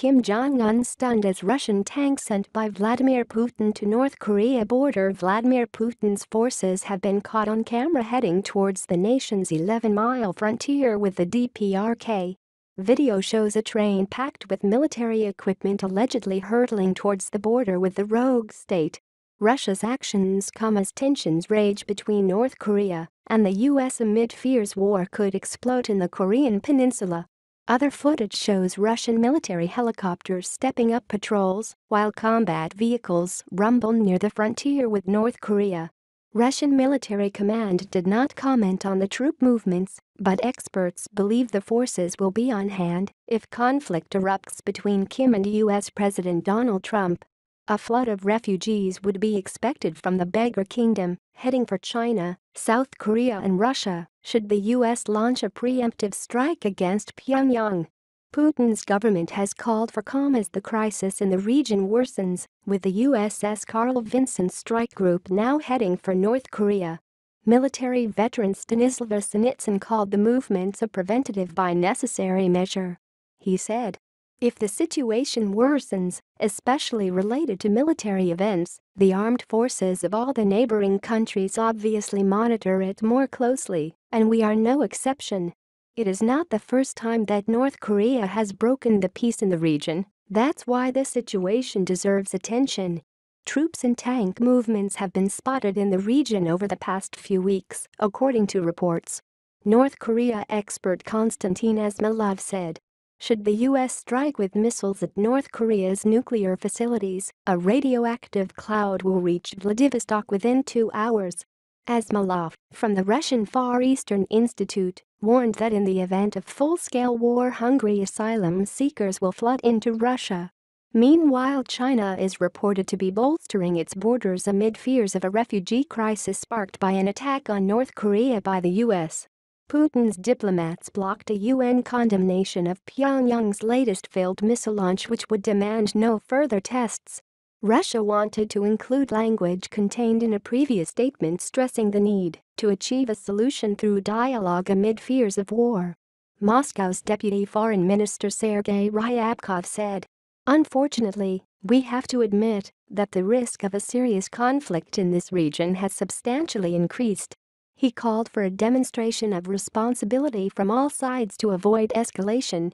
Kim Jong-un stunned as Russian tanks sent by Vladimir Putin to North Korea border Vladimir Putin's forces have been caught on camera heading towards the nation's 11-mile frontier with the DPRK. Video shows a train packed with military equipment allegedly hurtling towards the border with the rogue state. Russia's actions come as tensions rage between North Korea and the US amid fears war could explode in the Korean peninsula. Other footage shows Russian military helicopters stepping up patrols while combat vehicles rumble near the frontier with North Korea. Russian military command did not comment on the troop movements, but experts believe the forces will be on hand if conflict erupts between Kim and U.S. President Donald Trump. A flood of refugees would be expected from the beggar kingdom, heading for China, South Korea and Russia, should the U.S. launch a preemptive strike against Pyongyang. Putin's government has called for calm as the crisis in the region worsens, with the USS Carl Vinson strike group now heading for North Korea. Military veteran Stanislav Sinitsyn called the movements a preventative by necessary measure. He said, if the situation worsens, especially related to military events, the armed forces of all the neighboring countries obviously monitor it more closely, and we are no exception. It is not the first time that North Korea has broken the peace in the region, that's why this situation deserves attention. Troops and tank movements have been spotted in the region over the past few weeks, according to reports. North Korea expert Konstantin Asmolov said, should the U.S. strike with missiles at North Korea's nuclear facilities, a radioactive cloud will reach Vladivostok within two hours. Asmolov, from the Russian Far Eastern Institute, warned that in the event of full-scale war hungry asylum seekers will flood into Russia. Meanwhile China is reported to be bolstering its borders amid fears of a refugee crisis sparked by an attack on North Korea by the U.S. Putin's diplomats blocked a UN condemnation of Pyongyang's latest failed missile launch which would demand no further tests. Russia wanted to include language contained in a previous statement stressing the need to achieve a solution through dialogue amid fears of war. Moscow's deputy foreign minister Sergei Ryabkov said, Unfortunately, we have to admit that the risk of a serious conflict in this region has substantially increased he called for a demonstration of responsibility from all sides to avoid escalation.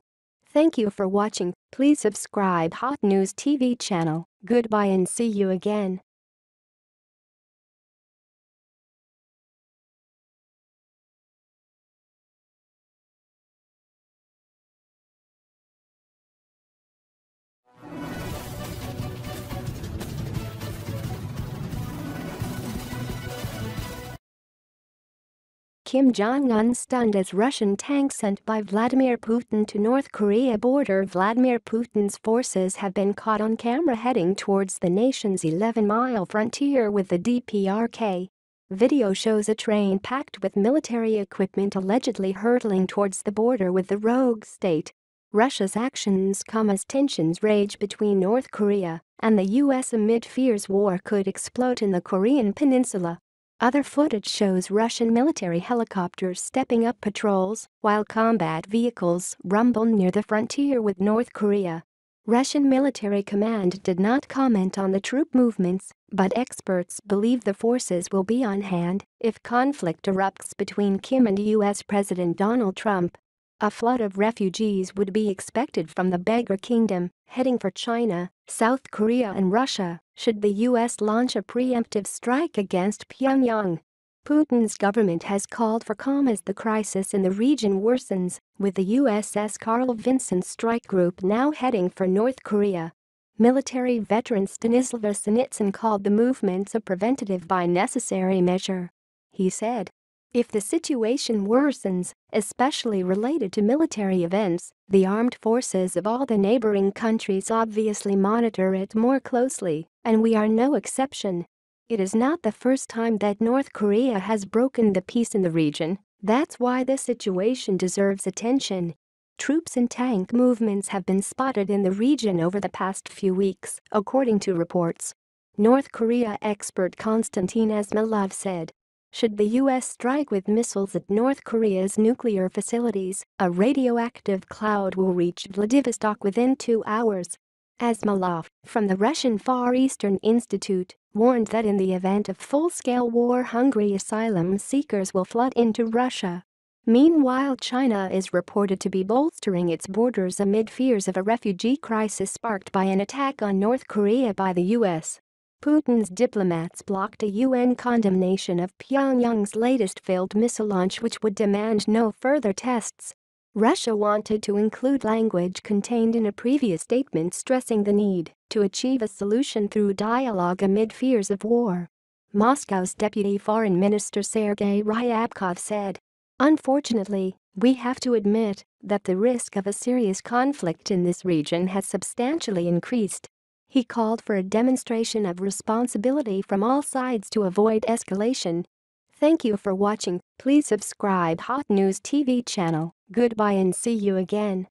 Thank you for watching, please subscribe Hot News TV channel, goodbye and see you again. Kim Jong-un stunned as Russian tanks sent by Vladimir Putin to North Korea border Vladimir Putin's forces have been caught on camera heading towards the nation's 11-mile frontier with the DPRK. Video shows a train packed with military equipment allegedly hurtling towards the border with the rogue state. Russia's actions come as tensions rage between North Korea and the US amid fears war could explode in the Korean peninsula. Other footage shows Russian military helicopters stepping up patrols while combat vehicles rumble near the frontier with North Korea. Russian military command did not comment on the troop movements, but experts believe the forces will be on hand if conflict erupts between Kim and U.S. President Donald Trump. A flood of refugees would be expected from the beggar kingdom, heading for China, South Korea and Russia, should the U.S. launch a preemptive strike against Pyongyang. Putin's government has called for calm as the crisis in the region worsens, with the USS Carl Vinson strike group now heading for North Korea. Military veteran Stanislav Sinitsyn called the movements a preventative by necessary measure. He said, if the situation worsens, especially related to military events, the armed forces of all the neighboring countries obviously monitor it more closely, and we are no exception. It is not the first time that North Korea has broken the peace in the region, that's why this situation deserves attention. Troops and tank movements have been spotted in the region over the past few weeks, according to reports. North Korea expert Konstantin Asmolov said, should the U.S. strike with missiles at North Korea's nuclear facilities, a radioactive cloud will reach Vladivostok within two hours. Asmolov, from the Russian Far Eastern Institute, warned that in the event of full-scale war hungry asylum seekers will flood into Russia. Meanwhile China is reported to be bolstering its borders amid fears of a refugee crisis sparked by an attack on North Korea by the U.S. Putin's diplomats blocked a UN condemnation of Pyongyang's latest failed missile launch which would demand no further tests. Russia wanted to include language contained in a previous statement stressing the need to achieve a solution through dialogue amid fears of war. Moscow's Deputy Foreign Minister Sergei Ryabkov said. Unfortunately, we have to admit that the risk of a serious conflict in this region has substantially increased he called for a demonstration of responsibility from all sides to avoid escalation. Thank you for watching, please subscribe Hot News TV channel, goodbye and see you again.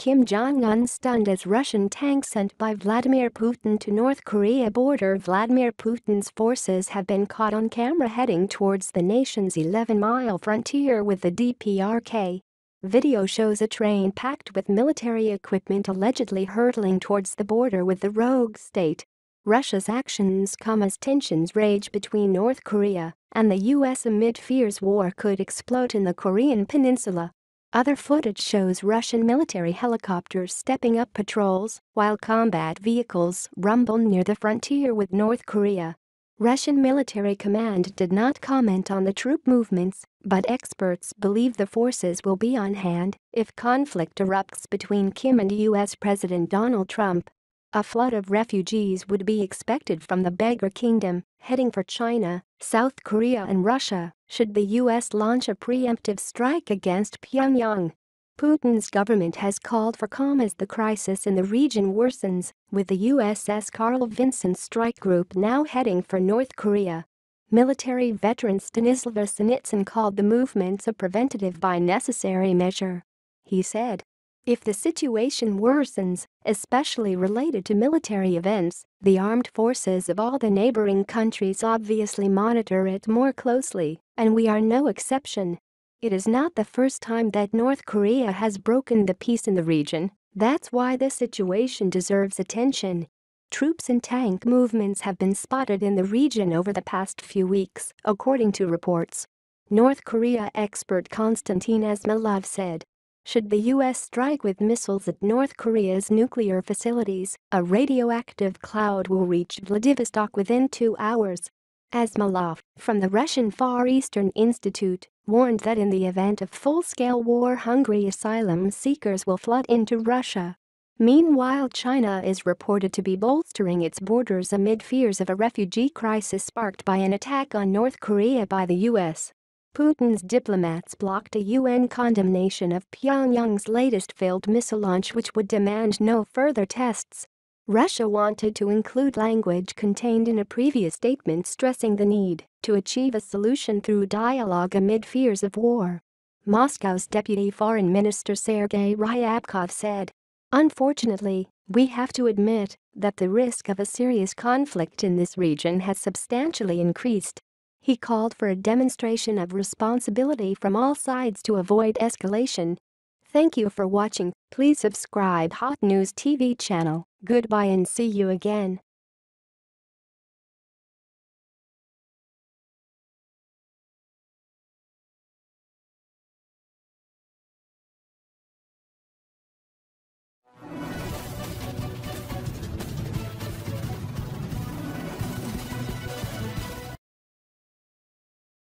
Kim Jong-un stunned as Russian tank sent by Vladimir Putin to North Korea border Vladimir Putin's forces have been caught on camera heading towards the nation's 11-mile frontier with the DPRK. Video shows a train packed with military equipment allegedly hurtling towards the border with the rogue state. Russia's actions come as tensions rage between North Korea and the U.S. amid fears war could explode in the Korean peninsula. Other footage shows Russian military helicopters stepping up patrols while combat vehicles rumble near the frontier with North Korea. Russian military command did not comment on the troop movements, but experts believe the forces will be on hand if conflict erupts between Kim and U.S. President Donald Trump. A flood of refugees would be expected from the beggar kingdom, heading for China, South Korea and Russia, should the U.S. launch a preemptive strike against Pyongyang. Putin's government has called for calm as the crisis in the region worsens, with the USS Carl Vinson strike group now heading for North Korea. Military veteran Stanislav Sinitsyn called the movements a preventative by necessary measure. He said, if the situation worsens, especially related to military events, the armed forces of all the neighboring countries obviously monitor it more closely, and we are no exception. It is not the first time that North Korea has broken the peace in the region, that's why the situation deserves attention. Troops and tank movements have been spotted in the region over the past few weeks, according to reports. North Korea expert Konstantin Asmolov said, should the U.S. strike with missiles at North Korea's nuclear facilities, a radioactive cloud will reach Vladivostok within two hours. Asmolov, from the Russian Far Eastern Institute, warned that in the event of full-scale war hungry asylum seekers will flood into Russia. Meanwhile China is reported to be bolstering its borders amid fears of a refugee crisis sparked by an attack on North Korea by the U.S. Putin's diplomats blocked a UN condemnation of Pyongyang's latest failed missile launch which would demand no further tests. Russia wanted to include language contained in a previous statement stressing the need to achieve a solution through dialogue amid fears of war. Moscow's Deputy Foreign Minister Sergei Ryabkov said. Unfortunately, we have to admit that the risk of a serious conflict in this region has substantially increased he called for a demonstration of responsibility from all sides to avoid escalation. Thank you for watching, please subscribe Hot News TV channel, goodbye and see you again.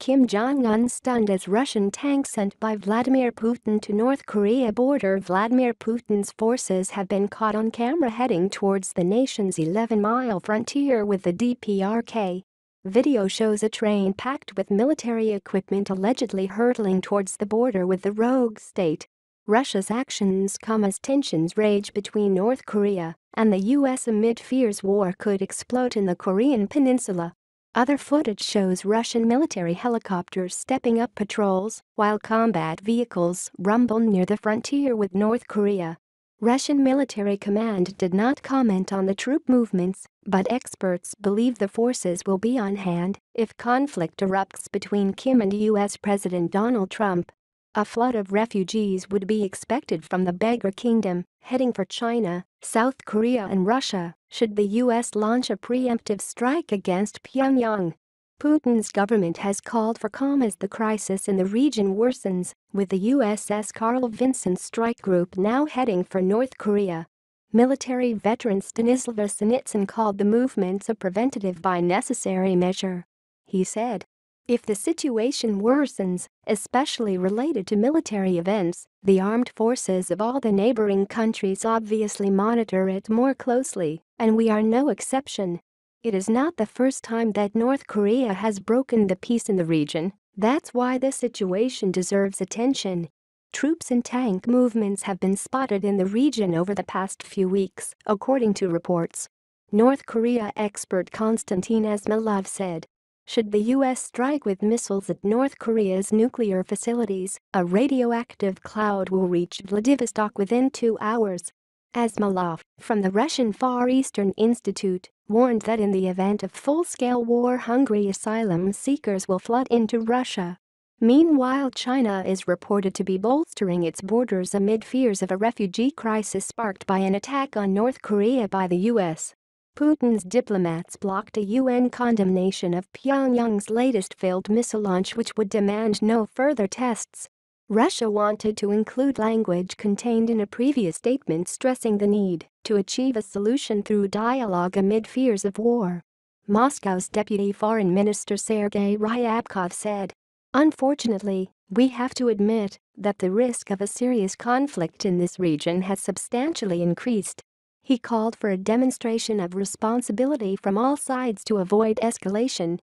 Kim Jong-un stunned as Russian tank sent by Vladimir Putin to North Korea border Vladimir Putin's forces have been caught on camera heading towards the nation's 11-mile frontier with the DPRK. Video shows a train packed with military equipment allegedly hurtling towards the border with the rogue state. Russia's actions come as tensions rage between North Korea and the US amid fears war could explode in the Korean peninsula. Other footage shows Russian military helicopters stepping up patrols while combat vehicles rumble near the frontier with North Korea. Russian military command did not comment on the troop movements, but experts believe the forces will be on hand if conflict erupts between Kim and U.S. President Donald Trump. A flood of refugees would be expected from the beggar kingdom, heading for China, South Korea and Russia, should the U.S. launch a preemptive strike against Pyongyang. Putin's government has called for calm as the crisis in the region worsens, with the USS Carl Vinson strike group now heading for North Korea. Military veteran Stanislav Sinitsyn called the movements a preventative by necessary measure. He said, if the situation worsens, especially related to military events, the armed forces of all the neighboring countries obviously monitor it more closely, and we are no exception. It is not the first time that North Korea has broken the peace in the region, that's why this situation deserves attention. Troops and tank movements have been spotted in the region over the past few weeks, according to reports. North Korea expert Konstantin Asmolov said should the U.S. strike with missiles at North Korea's nuclear facilities, a radioactive cloud will reach Vladivostok within two hours. Asmolov, from the Russian Far Eastern Institute, warned that in the event of full-scale war hungry asylum seekers will flood into Russia. Meanwhile China is reported to be bolstering its borders amid fears of a refugee crisis sparked by an attack on North Korea by the U.S. Putin's diplomats blocked a UN condemnation of Pyongyang's latest failed missile launch which would demand no further tests. Russia wanted to include language contained in a previous statement stressing the need to achieve a solution through dialogue amid fears of war. Moscow's deputy foreign minister Sergei Ryabkov said, Unfortunately, we have to admit that the risk of a serious conflict in this region has substantially increased he called for a demonstration of responsibility from all sides to avoid escalation.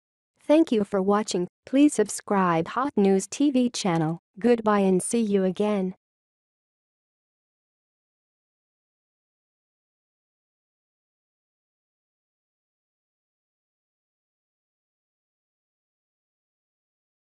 Thank you for watching, please subscribe Hot News TV channel, goodbye and see you again.